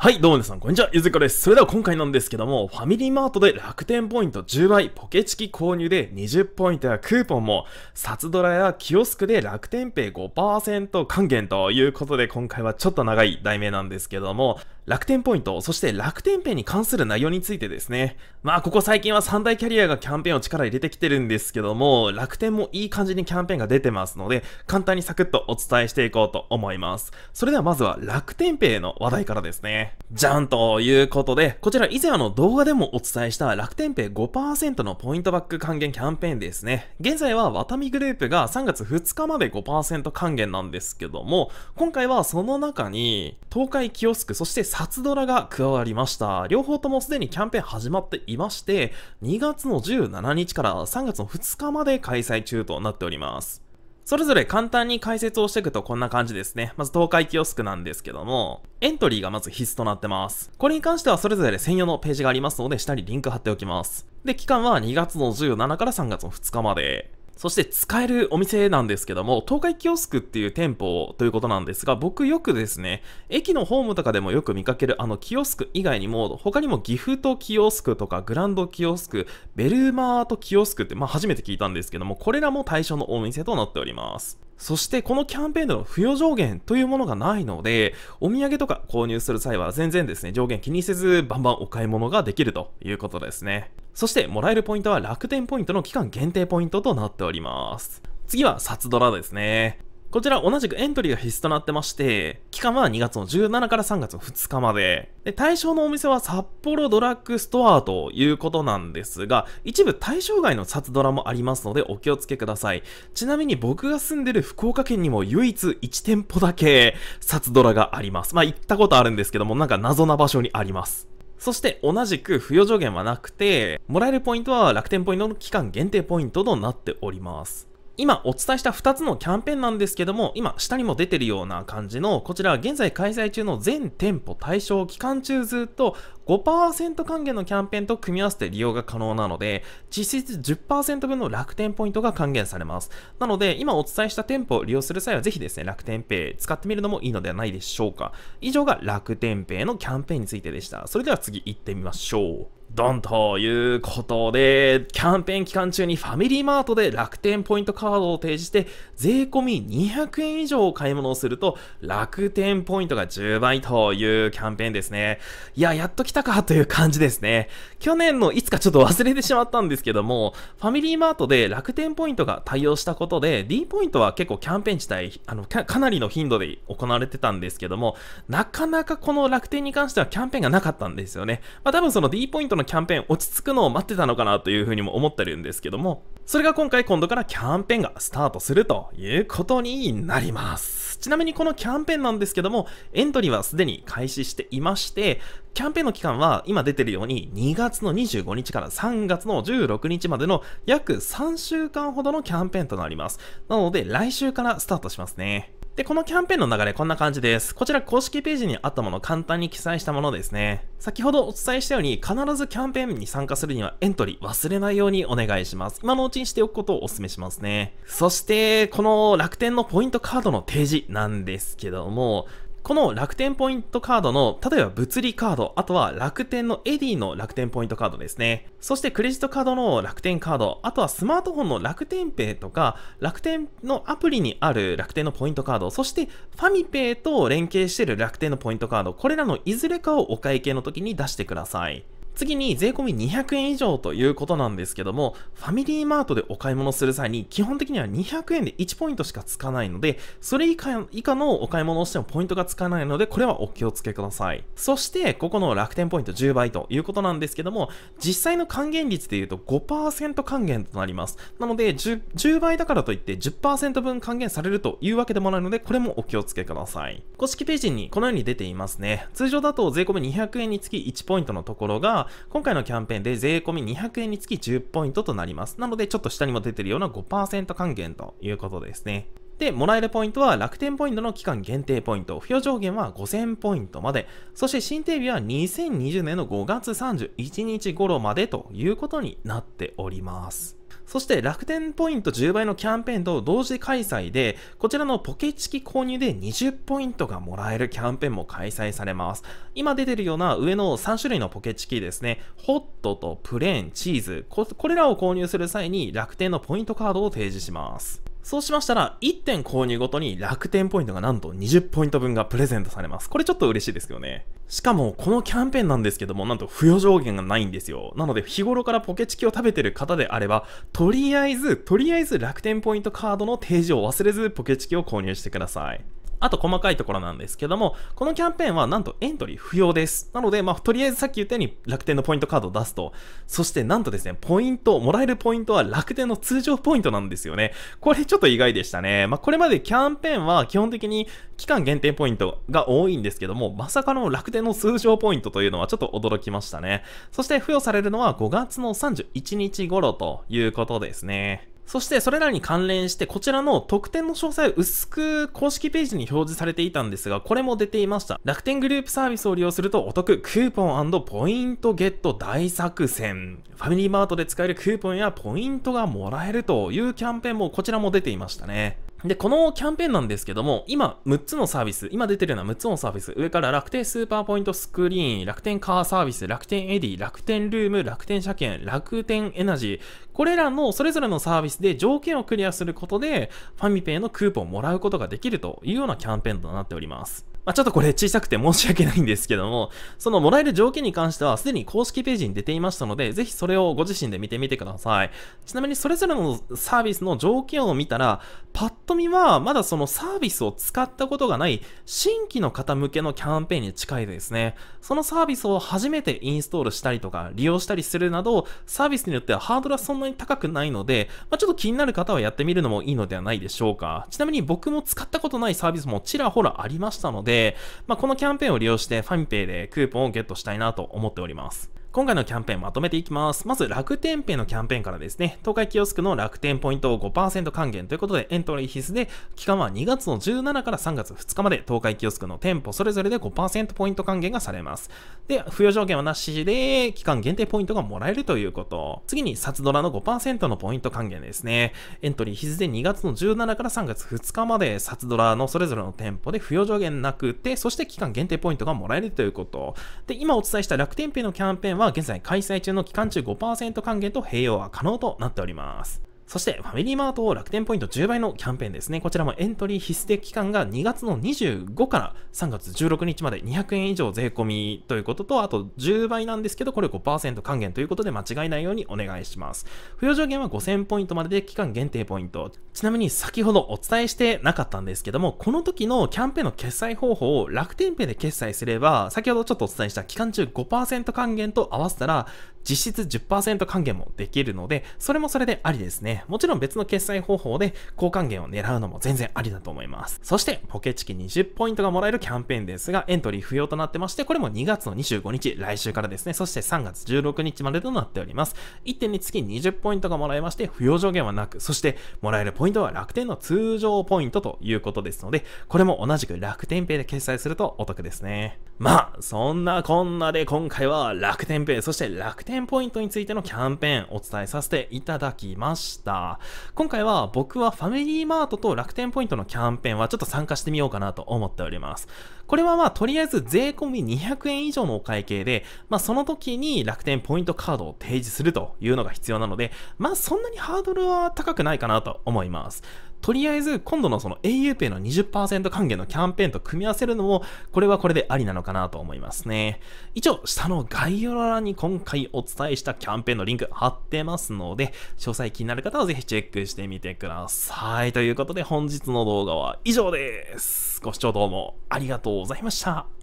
はい、どうも皆さん、こんにちは。ゆずこです。それでは今回なんですけども、ファミリーマートで楽天ポイント10倍、ポケチキ購入で20ポイントやクーポンも、サツドラやキオスクで楽天ペイ5%還元ということで、今回はちょっと長い題名なんですけども、楽天ポイント、そして楽天ペイに関する内容についてですね。まあ、ここ最近は3大キャリアがキャンペーンを力入れてきてるんですけども、楽天もいい感じにキャンペーンが出てますので、簡単にサクッとお伝えしていこうと思います。それではまずは楽天ペイの話題からですね。じゃんということで、こちら以前あの動画でもお伝えした楽天ペイ5%のポイントバック還元キャンペーンですね。現在はワタミグループが3月2日まで5%還元なんですけども、今回はその中に、東海キオスク、そして札ドラが加わりました。両方ともすでにキャンペーン始まっていまして、2月の17日から3月の2日まで開催中となっております。それぞれ簡単に解説をしていくとこんな感じですね。まず東海キオスクなんですけども、エントリーがまず必須となってます。これに関してはそれぞれ専用のページがありますので、下にリンク貼っておきます。で、期間は2月の17から3月の2日まで。そして使えるお店なんですけども、東海キオスクっていう店舗ということなんですが、僕よくですね、駅のホームとかでもよく見かけるあのキオスク以外にも、他にもギフトキオスクとかグランドキオスク、ベルマートキオスクって、まあ初めて聞いたんですけども、これらも対象のお店となっております。そしてこのキャンペーンでの付与上限というものがないので、お土産とか購入する際は全然ですね、上限気にせずバンバンお買い物ができるということですね。そしてもらえるポイントは楽天ポイントの期間限定ポイントとなっております。次は札ドラですね。こちら同じくエントリーが必須となってまして、期間は2月の17から3月の2日まで。で、対象のお店は札幌ドラッグストアということなんですが、一部対象外の札ドラもありますのでお気をつけください。ちなみに僕が住んでる福岡県にも唯一1店舗だけ札ドラがあります。まあ行ったことあるんですけども、なんか謎な場所にあります。そして同じく付与上限はなくて、もらえるポイントは楽天ポイントの期間限定ポイントとなっております。今お伝えした2つのキャンペーンなんですけども、今下にも出てるような感じの、こちら現在開催中の全店舗対象期間中ずっと5%還元のキャンペーンと組み合わせて利用が可能なので、実質10%分の楽天ポイントが還元されます。なので、今お伝えした店舗を利用する際はぜひですね、楽天ペイ使ってみるのもいいのではないでしょうか。以上が楽天ペイのキャンペーンについてでした。それでは次行ってみましょう。ドンということで、キャンペーン期間中にファミリーマートで楽天ポイントカードを提示して、税込み200円以上買い物をすると、楽天ポイントが10倍というキャンペーンですね。いや、やっと来たかという感じですね。去年のいつかちょっと忘れてしまったんですけども、ファミリーマートで楽天ポイントが対応したことで、D ポイントは結構キャンペーン自体、あの、かなりの頻度で行われてたんですけども、なかなかこの楽天に関してはキャンペーンがなかったんですよね。まあ多分その D ポイントのキャンペーン落ち着くのを待ってたのかなというふうにも思ってるんですけども、それが今回今度からキャンペーンがスタートするということになります。ちなみにこのキャンペーンなんですけども、エントリーはすでに開始していまして、キャンペーンの期間は今出てるように2月の25日から3月の16日までの約3週間ほどのキャンペーンとなります。なので来週からスタートしますね。で、このキャンペーンの流れこんな感じです。こちら公式ページにあったもの簡単に記載したものですね。先ほどお伝えしたように必ずキャンペーンに参加するにはエントリー忘れないようにお願いします。今のうちにしておくことをお勧めしますね。そして、この楽天のポイントカードの提示なんですけども、この楽天ポイントカードの、例えば物理カード、あとは楽天のエディの楽天ポイントカードですね。そしてクレジットカードの楽天カード、あとはスマートフォンの楽天ペイとか、楽天のアプリにある楽天のポイントカード、そしてファミペイと連携している楽天のポイントカード、これらのいずれかをお会計の時に出してください。次に税込み200円以上ということなんですけども、ファミリーマートでお買い物する際に基本的には200円で1ポイントしかつかないので、それ以下以下のお買い物をしてもポイントがつかないので、これはお気をつけください。そして、ここの楽天ポイント10倍ということなんですけども、実際の還元率で言うと5%還元となります。なので10、10倍だからといって10%分還元されるというわけでもないので、これもお気をつけください。公式ページにこのように出ていますね。通常だと税込み200円につき1ポイントのところが、今回のキャンペーンで税込み200円につき10ポイントとなります。なので、ちょっと下にも出てるような5%還元ということですね。で、もらえるポイントは楽天ポイントの期間限定ポイント、付与上限は5000ポイントまで、そして新定日は2020年の5月31日頃までということになっております。そして楽天ポイント10倍のキャンペーンと同時開催で、こちらのポケチキ購入で20ポイントがもらえるキャンペーンも開催されます。今出てるような上の3種類のポケチキですね、ホットとプレーン、チーズ、これらを購入する際に楽天のポイントカードを提示します。そうしましたら、1点購入ごとに楽天ポイントがなんと20ポイント分がプレゼントされます。これちょっと嬉しいですけどね。しかも、このキャンペーンなんですけども、なんと付与上限がないんですよ。なので、日頃からポケチキを食べてる方であれば、とりあえず、とりあえず楽天ポイントカードの提示を忘れず、ポケチキを購入してください。あと細かいところなんですけども、このキャンペーンはなんとエントリー不要です。なので、まあ、とりあえずさっき言ったように楽天のポイントカードを出すと、そしてなんとですね、ポイント、もらえるポイントは楽天の通常ポイントなんですよね。これちょっと意外でしたね。まあ、これまでキャンペーンは基本的に期間限定ポイントが多いんですけども、まさかの楽天の通常ポイントというのはちょっと驚きましたね。そして付与されるのは5月の31日頃ということですね。そしてそれらに関連してこちらの特典の詳細を薄く公式ページに表示されていたんですが、これも出ていました。楽天グループサービスを利用するとお得クーポンポイントゲット大作戦。ファミリーマートで使えるクーポンやポイントがもらえるというキャンペーンもこちらも出ていましたね。で、このキャンペーンなんですけども、今、6つのサービス、今出てるような6つのサービス、上から楽天スーパーポイントスクリーン、楽天カーサービス、楽天エディ、楽天ルーム、楽天車検、楽天エナジー、これらのそれぞれのサービスで条件をクリアすることで、ファミペイのクーポンをもらうことができるというようなキャンペーンとなっております。まあ、ちょっとこれ小さくて申し訳ないんですけども、そのもらえる条件に関してはすでに公式ページに出ていましたので、ぜひそれをご自身で見てみてください。ちなみにそれぞれのサービスの条件を見たら、パッと見はまだそのサービスを使ったことがない新規の方向けのキャンペーンに近いですね。そのサービスを初めてインストールしたりとか利用したりするなど、サービスによってはハードルはそんなに高くないので、まあ、ちょっと気になる方はやってみるのもいいのではないでしょうか。ちなみに僕も使ったことないサービスもちらほらありましたので、まあ、このキャンペーンを利用してファミペイでクーポンをゲットしたいなと思っております。今回のキャンペーンまとめていきます。まず楽天ペイのキャンペーンからですね、東海キオスクの楽天ポイントを5%還元ということでエントリー必須で、期間は2月の17から3月2日まで東海キオスクの店舗それぞれで5%ポイント還元がされます。で、付与条件はなしで、期間限定ポイントがもらえるということ。次に、札ドラの5%のポイント還元ですね。エントリー必須で2月の17から3月2日まで、札ドラのそれぞれの店舗で付与上限なくて、そして期間限定ポイントがもらえるということ。で、今お伝えした楽天ペイのキャンペーンは現在開催中の期間中5%還元と併用は可能となっております。そして、ファミリーマートを楽天ポイント10倍のキャンペーンですね。こちらもエントリー必須で期間が2月の25から3月16日まで200円以上税込みということと、あと10倍なんですけど、これ5%還元ということで間違いないようにお願いします。付与上限は5000ポイントまでで期間限定ポイント。ちなみに先ほどお伝えしてなかったんですけども、この時のキャンペーンの決済方法を楽天ペイで決済すれば、先ほどちょっとお伝えした期間中5%還元と合わせたら、実質10%還元もできるので、それもそれでありですね。もちろん別の決済方法で高還元を狙うのも全然ありだと思います。そして、ポケチキ20ポイントがもらえるキャンペーンですが、エントリー不要となってまして、これも2月の25日、来週からですね、そして3月16日までとなっております。1点につき20ポイントがもらえまして、不要上限はなく、そしてもらえるポイントは楽天の通常ポイントということですので、これも同じく楽天ペイで決済するとお得ですね。まあ、そんなこんなで今回は楽天ペイ、そして楽天ポイントについてのキャンペーンお伝えさせていただきました。今回は僕はファミリーマートと楽天ポイントのキャンペーンはちょっと参加してみようかなと思っております。これはまあとりあえず税込み200円以上のお会計で、まあその時に楽天ポイントカードを提示するというのが必要なので、まあそんなにハードルは高くないかなと思います。とりあえず今度のその auPay の20%還元のキャンペーンと組み合わせるのも、これはこれでありなのかなと思いますね。一応、下の概要欄に今回お伝えしたキャンペーンのリンク貼ってますので、詳細気になる方はぜひチェックしてみてください。ということで本日の動画は以上です。ご視聴どうもありがとうございました。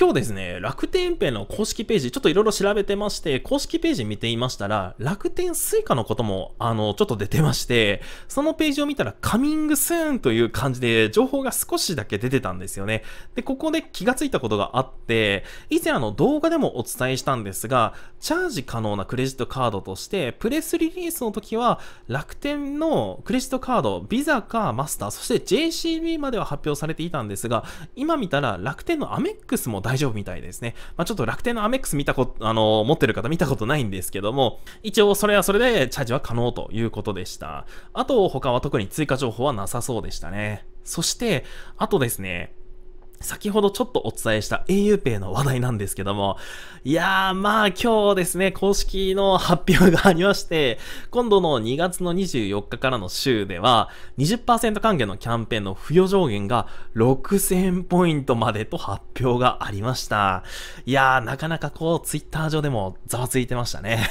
今日ですね、楽天ペイの公式ページ、ちょっといろいろ調べてまして、公式ページ見ていましたら、楽天スイカのことも、あの、ちょっと出てまして、そのページを見たら、 coming soon という感じで、情報が少しだけ出てたんですよね。で、ここで気がついたことがあって、以前あの動画でもお伝えしたんですが、チャージ可能なクレジットカードとして、プレスリリースの時は、楽天のクレジットカード、ビザかマスター、そして JCB までは発表されていたんですが、今見たら楽天のアメックスも大丈夫みたいですね。まあ、ちょっと楽天のアメックス見たこと、あの、持ってる方見たことないんですけども、一応それはそれでチャージは可能ということでした。あと、他は特に追加情報はなさそうでしたね。そして、あとですね、先ほどちょっとお伝えした auPay の話題なんですけども、いやー、まあ今日ですね、公式の発表がありまして、今度の2月の24日からの週では、20%還元のキャンペーンの付与上限が6000ポイントまでと発表がありました。いやー、なかなかこう、ツイッター上でもざわついてましたね。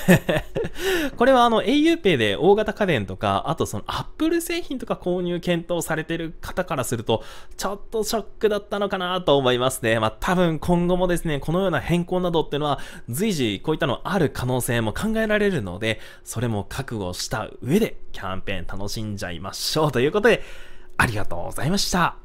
これはあの auPay で大型家電とか、あとその Apple 製品とか購入検討されてる方からすると、ちょっとショックだったのかかなと思いますね。まあ、多分今後もですね、このような変更などっていうのは随時こういったのある可能性も考えられるので、それも覚悟した上でキャンペーン楽しんじゃいましょうということで、ありがとうございました。